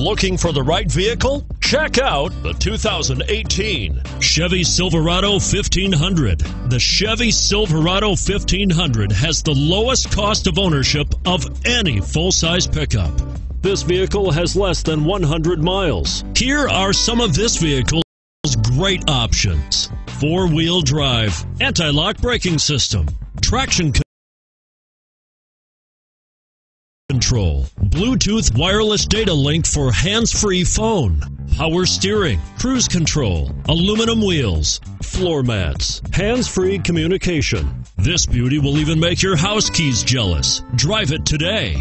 Looking for the right vehicle? Check out the 2018 Chevy Silverado 1500. The Chevy Silverado 1500 has the lowest cost of ownership of any full size pickup. This vehicle has less than 100 miles. Here are some of this vehicle's great options four wheel drive, anti lock braking system, traction control, Bluetooth wireless data link for hands-free phone, power steering, cruise control, aluminum wheels, floor mats, hands-free communication. This beauty will even make your house keys jealous. Drive it today.